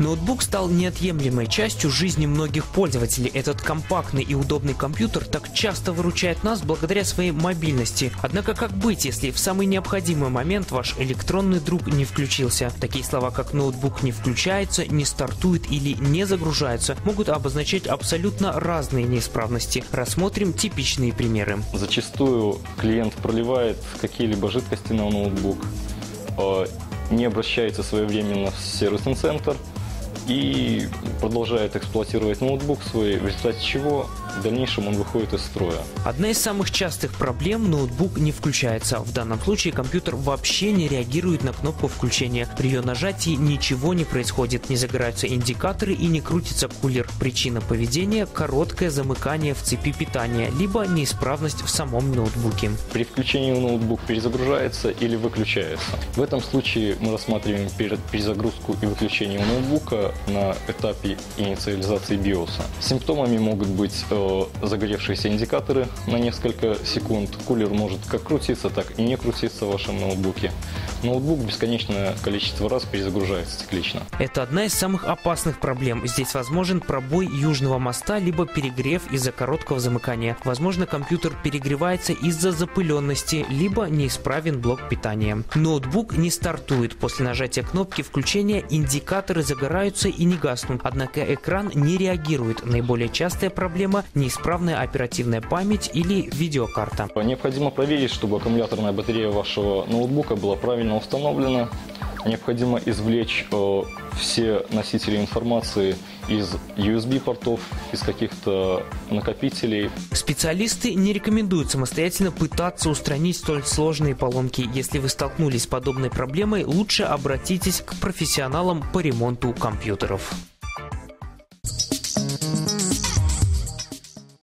Ноутбук стал неотъемлемой частью жизни многих пользователей. Этот компактный и удобный компьютер так часто выручает нас благодаря своей мобильности. Однако как быть, если в самый необходимый момент ваш электронный друг не включился? Такие слова, как ноутбук не включается, не стартует или не загружается, могут обозначать абсолютно разные неисправности. Рассмотрим типичные примеры. Зачастую клиент проливает какие-либо жидкости на ноутбук, э, не обращается своевременно в сервисный центр и продолжает эксплуатировать ноутбук свой, в результате чего в дальнейшем он выходит из строя. Одна из самых частых проблем – ноутбук не включается. В данном случае компьютер вообще не реагирует на кнопку включения. При ее нажатии ничего не происходит, не загораются индикаторы и не крутится кулер. Причина поведения – короткое замыкание в цепи питания, либо неисправность в самом ноутбуке. При включении ноутбук перезагружается или выключается. В этом случае мы рассматриваем перезагрузку и выключение ноутбука на этапе инициализации BIOS. Симптомами могут быть э, загоревшиеся индикаторы на несколько секунд. Кулер может как крутиться, так и не крутиться в вашем ноутбуке. Ноутбук бесконечное количество раз перезагружается циклично. Это одна из самых опасных проблем. Здесь возможен пробой южного моста, либо перегрев из-за короткого замыкания. Возможно, компьютер перегревается из-за запыленности, либо неисправен блок питания. Ноутбук не стартует. После нажатия кнопки включения индикаторы загораются и не гаснут. Однако экран не реагирует. Наиболее частая проблема неисправная оперативная память или видеокарта. Необходимо проверить, чтобы аккумуляторная батарея вашего ноутбука была правильно установлена. Необходимо извлечь э, все носители информации из USB-портов, из каких-то накопителей. Специалисты не рекомендуют самостоятельно пытаться устранить столь сложные поломки. Если вы столкнулись с подобной проблемой, лучше обратитесь к профессионалам по ремонту компьютеров.